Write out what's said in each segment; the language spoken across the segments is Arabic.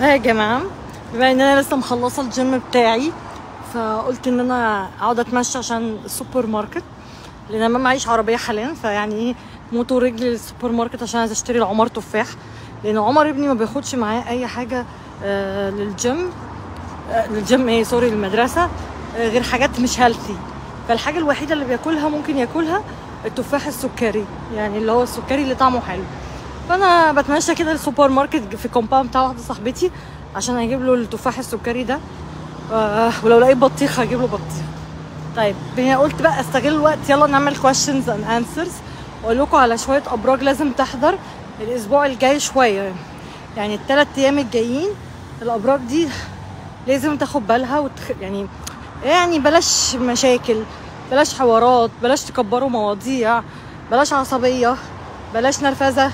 ها يا جماعة بما ان أنا لسه مخلصة الجيم بتاعي فقلت إن أنا أقعد أتمشى عشان السوبر ماركت لأن أنا ما معيش عربية حاليا فيعني موتو رجلي للسوبر ماركت عشان عايزه أشتري لعمر تفاح لأن عمر ابني ما بياخدش معاه أي حاجة آه للجيم آه للجيم إيه sorry للمدرسة آه غير حاجات مش healthy فالحاجة الوحيدة اللي بياكلها ممكن ياكلها التفاح السكري يعني اللي هو السكري اللي طعمه حلو. فأنا بتمشى كده السوبر ماركت في كومباوند بتاع واحدة صاحبتي عشان أجيب له التفاح السكري ده. آه ولو لقيت بطيخ هجيب له بطيخ. طيب هنا قلت بقى استغل الوقت يلا نعمل questions and answers. واقول لكم على شوية أبراج لازم تحضر الأسبوع الجاي شوية. يعني الثلاث أيام الجايين الأبراج دي لازم تاخد بالها وتخ... يعني يعني بلاش مشاكل بلاش حوارات بلاش تكبروا مواضيع بلاش عصبية بلاش نرفزة.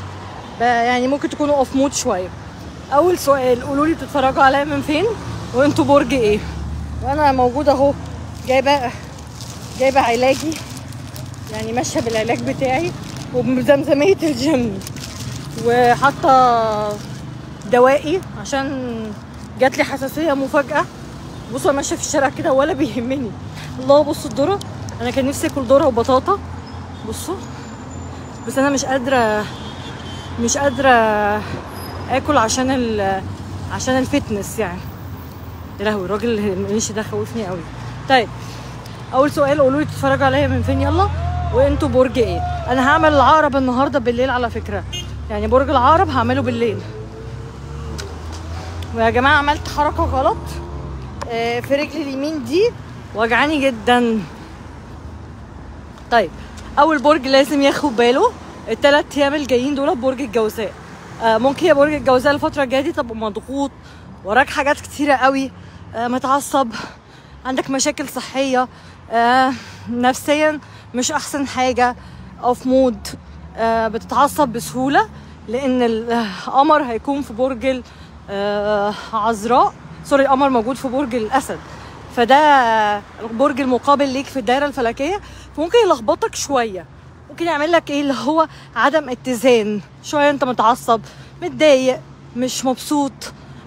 يعني ممكن تكونوا off mood شوية. أول سؤال قولوا لي بتتفرجوا عليا من فين؟ وانتوا برج إيه؟ وأنا موجوده أهو جايبة جايبة علاجي يعني ماشيه بالعلاج بتاعي وبزمزميه الجيم. وحاطة دوائي عشان جات لي حساسية مفاجأة. بصوا أنا ماشية في الشارع كده ولا بيهمني. الله بصوا الذره أنا كان نفسي آكل ذرة وبطاطا. بصوا. بس أنا مش قادرة مش قادرة آكل عشان ال عشان الفتنس يعني. يا لهوي الراجل مشي ده خوفني قوي. طيب أول سؤال قولوا لي تتفرجوا عليا من فين؟ يلا. وأنتوا برج إيه؟ أنا هعمل العقرب النهارده بالليل على فكرة. يعني برج العقرب هعمله بالليل. ويا جماعة عملت حركة غلط. آه، في رجلي اليمين دي وجعاني جدا. طيب أول برج لازم ياخد باله. الثلاث أيام الجايين دول برج الجوزاء. آه، ممكن يا برج الجوزاء الفترة الجاية دي تبقى مضغوط وراك حاجات كتيرة قوي آه، متعصب عندك مشاكل صحية آه، نفسيا مش أحسن حاجة off mood بتتعصب بسهولة لأن القمر هيكون في برج العذراء sorry القمر موجود في برج الأسد. فده البرج المقابل ليك في الدايرة الفلكية. فممكن يلخبطك شوية. ممكن يعمل لك إيه؟ اللي هو عدم اتزان. شوية أنت متعصب متضايق مش مبسوط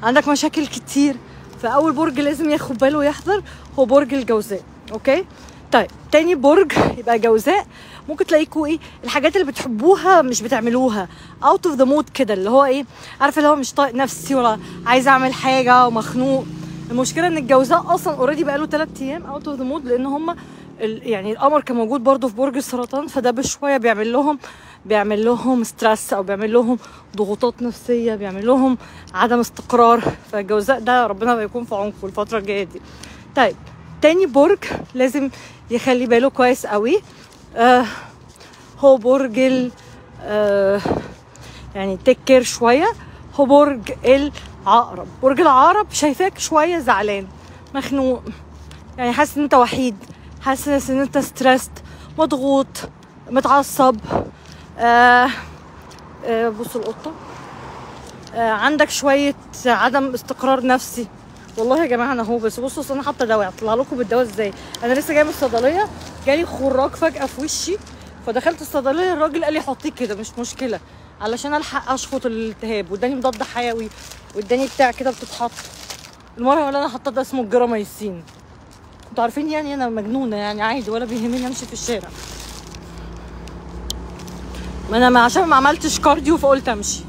عندك مشاكل كتير. فاول برج لازم ياخد باله ويحذر هو برج الجوزاء. okay؟ طيب تاني برج يبقى جوزاء. ممكن تلاقيكوا إيه؟ الحاجات اللي بتحبوها مش بتعملوها. out of the mood كده اللي هو إيه؟ عارفه اللي هو مش طايق نفسي ولا عايز أعمل حاجة ومخنوق. المشكلة إن الجوزاء أصلا already بقاله 3 أيام out of the mood لأن هم يعني القمر كان موجود برضو في برج السرطان فده بشوية بيعمل لهم بيعمل لهم stress أو بيعمل لهم ضغوطات نفسية بيعمل لهم عدم استقرار. فالجوزاء ده ربنا يكون في عونكم الفترة الجاية دي. طيب تاني برج لازم يخلي باله كويس قوي. آه هو برج ال آه يعني تكر شوية. هو برج العقرب. برج العقرب شايفاك شوية زعلان مخنوق يعني حاسس إن أنت وحيد. حاسس إن أنت ستريسد مضغوط متعصب. آه آه بصوا القطة. آه عندك شوية عدم استقرار نفسي. والله يا جماعة أنا أهو بس بصوا أنا حاطة دواء اطلع لكم بالدواء إزاي؟ أنا لسه جاية من الصيدلية جالي خراج فجأة في وشي فدخلت الصيدلية الراجل قال لي حطيه كده مش مشكلة علشان ألحق أشفط الالتهاب واداني مضاد حيوي واداني بتاع كده بتتحط. المرة اللي أنا حاطاه ده اسمه الجراميسين. أنتوا عارفين يعني أنا مجنونة يعني عادي ولا بيهمني امشي في الشارع. ما أنا عشان ما عملتش cardio فقلت امشي.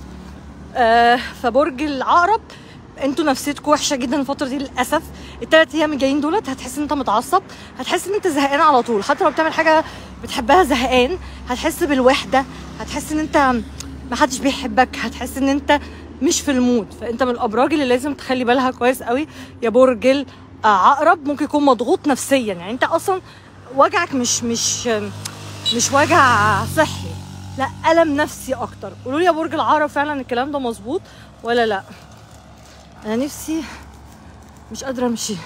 آه فبرج العقرب أنتوا نفسيتكم وحشة جدا الفترة دي للأسف. الثلاث أيام الجايين دولت هتحس إن انت متعصب هتحس إن انت زهقان على طول. حتى لو بتعمل حاجة بتحبها زهقان هتحس بالوحدة هتحس إن انت ما حدش بيحبك هتحس إن انت مش في ال mood. فأنت من الأبراج اللي لازم تخلي بالها كويس قوي يا برج العقرب ممكن يكون مضغوط نفسيا. يعني أنت أصلا وجعك مش مش مش وجع صحي لا ألم نفسي أكتر. قولوا لي يا برج العقرب فعلا الكلام ده مظبوط ولا لا؟ أنا نفسي مش قادرة أمشي.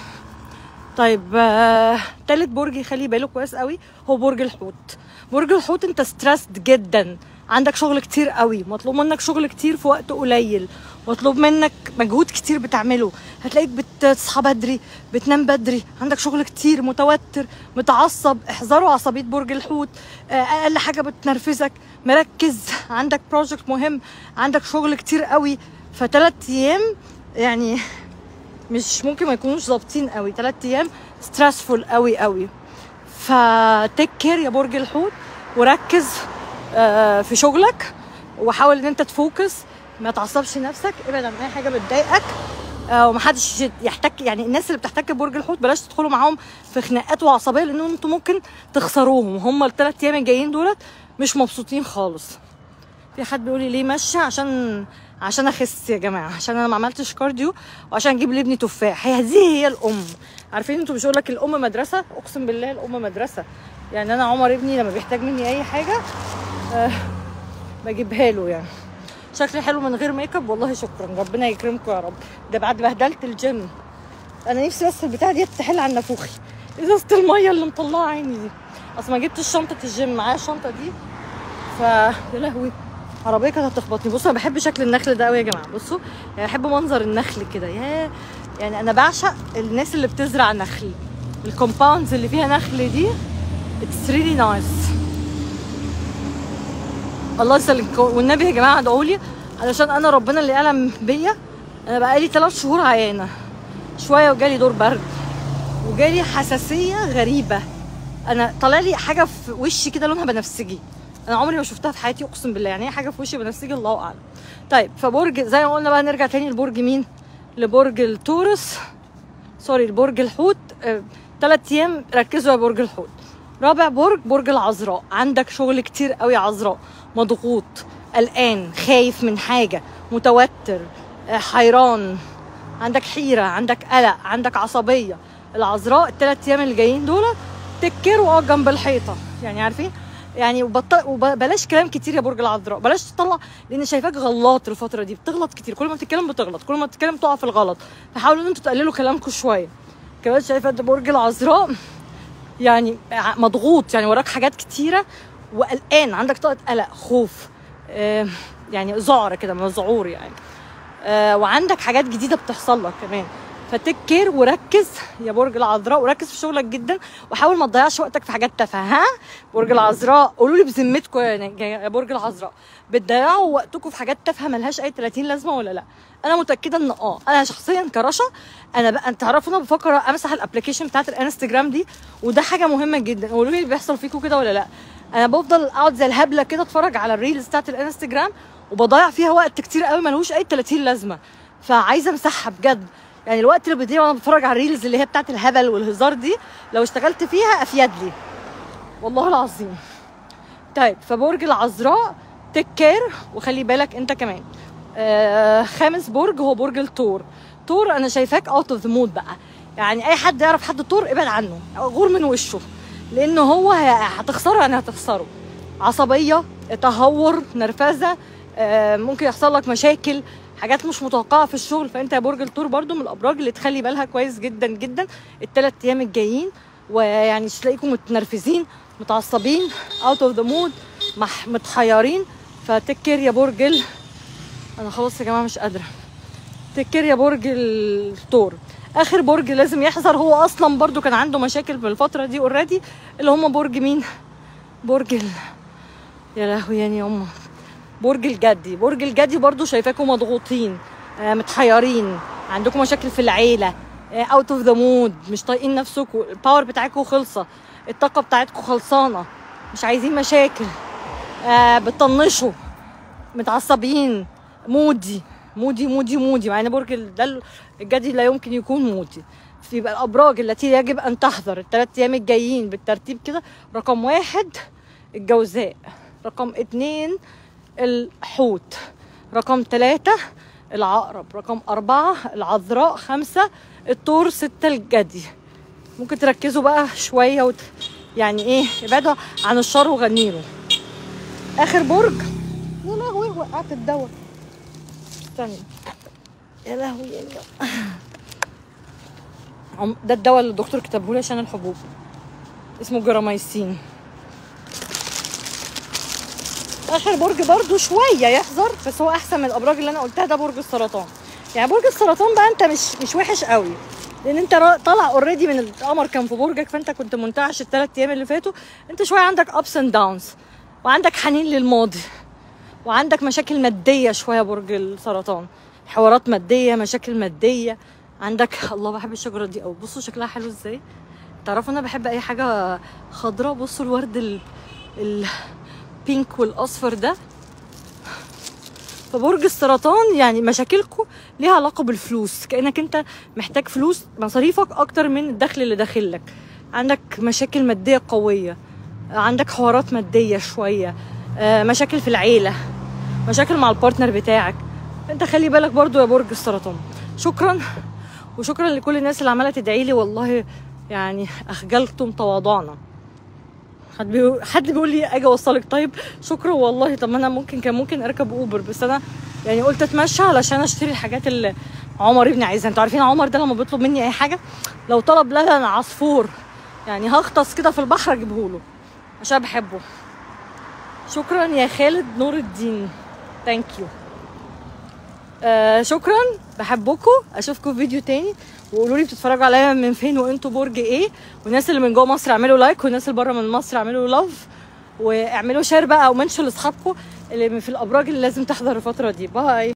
طيب آه، تالت برج يخلي باله كويس قوي هو برج الحوت. برج الحوت أنت ستريسد جدا. عندك شغل كتير قوي مطلوب منك شغل كتير في وقت قليل مطلوب منك مجهود كتير بتعمله. هتلاقيك بتصحى بدري بتنام بدري عندك شغل كتير متوتر متعصب احذروا عصبية برج الحوت آه، أقل حاجة بتنرفزك. مركز عندك project مهم عندك شغل كتير قوي. فتلات أيام يعني مش ممكن ما يكونوش ظابطين قوي ثلاث أيام stressful قوي قوي. ف take care يا برج الحوت وركز في شغلك وحاول إن أنت ت focus. ما تعصبش نفسك ابعد عن أي حاجة بتضايقك. آه، ومحدش يحتك يعني الناس اللي بتحتك ببرج الحوت بلاش تدخلوا معاهم في خناقات وعصبية لأن أنتوا ممكن تخسروهم. هم الثلاث أيام الجايين دولت مش مبسوطين خالص. في حد بيقول لي ليه ماشيه عشان عشان أخس يا جماعة عشان أنا ما عملتش كارديو وعشان أجيب لابني تفاح. هي هذه هي الأم. عارفين أنتوا مش لك الأم مدرسة؟ أقسم بالله الأم مدرسة. يعني أنا عمر ابني لما بيحتاج مني أي حاجة أه بجيبها له يعني. شكلي حلو من غير make up والله شكرا. ربنا يكرمكم يا رب. ده بعد بهدلت الجيم. أنا نفسي بس البتاعة دي تحل عن نافوخي ازازه المية اللي مطلعة عيني دي. أصل ما جبتش شنطة الجيم معايا الشنطة دي. ف يا لهوي. عربية كانت هتخبطني. بصوا أنا بحب شكل النخل ده قوي يا جماعة. بصوا يعني بحب منظر النخل كده. يا يعني أنا بعشق الناس اللي بتزرع نخل. ال compounds اللي فيها نخل دي it's really nice الله يسلمك. والنبي يا جماعة ادعوا لي علشان أنا ربنا اللي علم بيا. أنا بقالي ثلاث شهور عيانة. شوية وجالي دور برد. وجالي حساسية غريبة. أنا طالع لي حاجة في وشي كده لونها بنفسجي. أنا عمري ما شفتها في حياتي أقسم بالله. يعني إيه حاجة في وشي بنفسجي؟ الله أعلم. طيب فبرج زي ما قلنا بقى نرجع تاني لبرج مين؟ لبرج ال Taurus. سوري لبرج الحوت. ثلاث أيام ركزوا يا برج الحوت. رابع برج برج العذراء. عندك شغل كتير قوي عذراء. مضغوط قلقان خايف من حاجة متوتر آه، حيران. عندك حيرة عندك قلق عندك عصبية. العذراء الثلاث أيام اللي جايين دول تكر واقعد جنب الحيطة. يعني عارفين؟ يعني وبط... وبلاش كلام كتير يا برج العذراء. بلاش تطلع لأن شايفاك غلط الفترة دي. بتغلط كتير. كل ما بتتكلم بتغلط. كل ما بتتكلم تقع في الغلط. فحاولوا إن أنتوا تقللوا كلامكم شوية. كمان شايفة برج العذراء يعني مضغوط يعني وراك حاجات كتيرة وقلقان عندك طاقة قلق خوف يعني ذعر كده مذعور يعني. آه، وعندك حاجات جديدة بتحصل لك كمان. فتك كير وركز يا برج العذراء وركز في شغلك جدا وحاول ما تضيعش وقتك في حاجات تافهة ها؟ برج العذراء قولوا لي بذمتكم يا برج العذراء بتضيعوا وقتكم في حاجات تافهة ملهاش أي 30 لازمة ولا لأ؟ أنا متأكدة إن آه أنا شخصيا كرشا أنا بقى أنت تعرفوا أنا بفكر أمسح ال application بتاعت الإنستجرام دي وده حاجة مهمة جدا قولوا لي اللي بيحصل فيكم كده ولا لأ؟ أنا بفضل أقعد زي الهبلة كده أتفرج على ال reels بتاعت الإنستجرام وبضيع فيها وقت كتير قوي ملهوش أي 30 لازمة فعايزة أمسحها بجد. يعني الوقت اللي بضيعه وأنا بتفرج على ال reels اللي هي بتاعت الهبل والهزار دي لو اشتغلت فيها أفيد لي. والله العظيم. طيب فبرج العذراء take care وخلي بالك أنت كمان. آه خامس برج هو برج الثور ثور أنا شايفاك out of the mood بقى. يعني أي حد يعرف حد ثور ابعد عنه. غور من وشه. لأن هو هتخسره يعني هتخسره. عصبية تهور نرفزة آه ممكن يحصل لك مشاكل. حاجات مش متوقعة في الشغل. فأنت يا برج الثور برضو من الأبراج اللي تخلي بالها كويس جدا جدا. الثلاث أيام الجايين ويعني تلاقيكم متنرفزين متعصبين out of the mood متحيرين. ف take care يا برج ال... أنا خلاص يا جماعة مش قادرة. take care يا برج الثور آخر برج لازم يحذر. هو أصلا برضو كان عنده مشاكل في الفترة دي already اللي هم برج مين؟ برج ال... يا لهوي يعني يما برج الجدي. برج الجدي برضو شايفاكم مضغوطين آه، متحيرين عندكم مشاكل في العيلة out of the mood مش طايقين نفسكم ال power بتاعتكم خلصة الطاقة بتاعتكم خلصانة مش عايزين مشاكل آه بتطنشوا متعصبين moody moody moody moody مع إن برج ده ال- الجدي لا يمكن يكون moody. في بقى الأبراج التي يجب أن تحذر الثلاث أيام الجايين بالترتيب كده رقم واحد الجوزاء رقم اتنين الحوت. رقم ثلاثة العقرب رقم أربعة العذراء خمسة الطور ستة الجدي. ممكن تركزوا بقى شوية وت... يعني إيه ابعدوا عن الشر وغنيله آخر برج. يا لهوي وقعت الدواء. استنى يا لهوي يا لهوي. ده الدواء اللي الدكتور كتبه لي عشان الحبوب. اسمه جراميسين. آخر برج برضو شوية يحذر بس هو أحسن من الأبراج اللي أنا قلتها ده برج السرطان. يعني برج السرطان بقى أنت مش مش وحش قوي. لأن أنت طالع already من القمر كان في برجك فأنت كنت منتعش الثلاث أيام اللي فاتوا. أنت شوية عندك ups and downs وعندك حنين للماضي وعندك مشاكل مادية شوية برج السرطان. حوارات مادية مشاكل مادية. عندك الله بحب الشجرة دي قوي بصوا شكلها حلو إزاي. تعرفوا أنا بحب أي حاجة خضراء؟ بصوا الورد ال... ال pink والأصفر ده. فبرج السرطان يعني مشاكلكم ليها علاقة بالفلوس. كأنك أنت محتاج فلوس مصاريفك أكتر من الدخل اللي داخل لك. عندك مشاكل مادية قوية. عندك حوارات مادية شوية. آه، مشاكل في العيلة. مشاكل مع ال partner بتاعك. أنت خلي بالك برضو يا برج السرطان. شكرا. وشكرا لكل الناس اللي عمالة تدعي لي. والله يعني أخجلتم تواضعنا. حد بيقول حد بيقول لي أجي أوصلك. طيب شكرا والله. طب ما أنا ممكن كان ممكن أركب أوبر بس أنا يعني قلت أتمشى علشان أشتري الحاجات اللي عمر ابني عايزها. أنتوا عارفين عمر ده لما بيطلب مني أي حاجة لو طلب لبن عصفور. يعني هغطس كده في البحر أجيبه له عشان بحبه. شكرا يا خالد نور الدين. thank you آه شكرا. بحبكم. أشوفكم في فيديو تاني. وقولوا لي بتتفرجوا عليا من فين وانتوا برج إيه. والناس اللي من جوه مصر اعملوا like والناس اللي بره من مصر اعملوا love واعملوا share بقى و mention لاصحابكم اللي في الابراج اللي لازم تحذر الفترة دي. bye